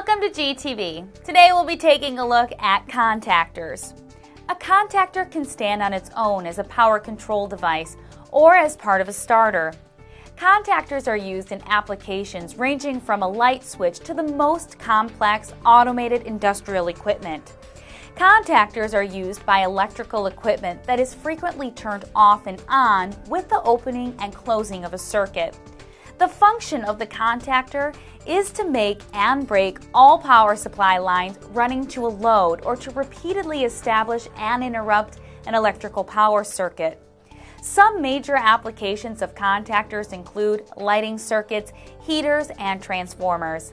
to GTV. Today we'll be taking a look at contactors. A contactor can stand on its own as a power control device or as part of a starter. Contactors are used in applications ranging from a light switch to the most complex automated industrial equipment. Contactors are used by electrical equipment that is frequently turned off and on with the opening and closing of a circuit. The function of the contactor is to make and break all power supply lines running to a load or to repeatedly establish and interrupt an electrical power circuit. Some major applications of contactors include lighting circuits, heaters, and transformers.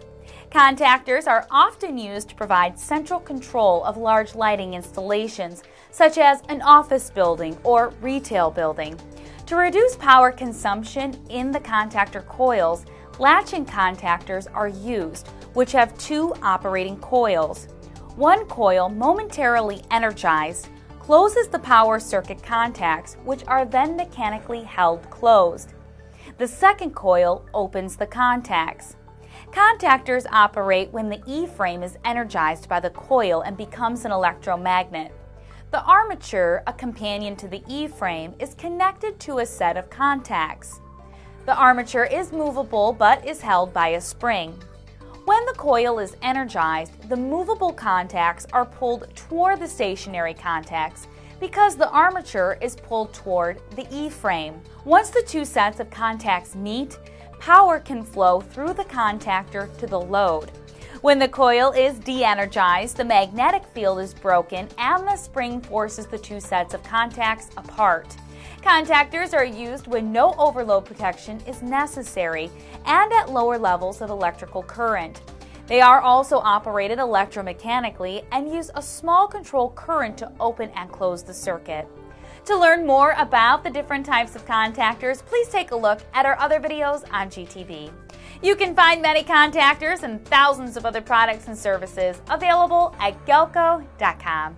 Contactors are often used to provide central control of large lighting installations, such as an office building or retail building. To reduce power consumption in the contactor coils, latching contactors are used, which have two operating coils. One coil, momentarily energized, closes the power circuit contacts, which are then mechanically held closed. The second coil opens the contacts. Contactors operate when the E frame is energized by the coil and becomes an electromagnet. The armature, a companion to the E frame, is connected to a set of contacts. The armature is movable but is held by a spring. When the coil is energized, the movable contacts are pulled toward the stationary contacts because the armature is pulled toward the E frame. Once the two sets of contacts meet, power can flow through the contactor to the load. When the coil is de energized, the magnetic field is broken and the spring forces the two sets of contacts apart. Contactors are used when no overload protection is necessary and at lower levels of electrical current. They are also operated electromechanically and use a small control current to open and close the circuit. To learn more about the different types of contactors, please take a look at our other videos on GTV. You can find many contactors and thousands of other products and services available at galco.com.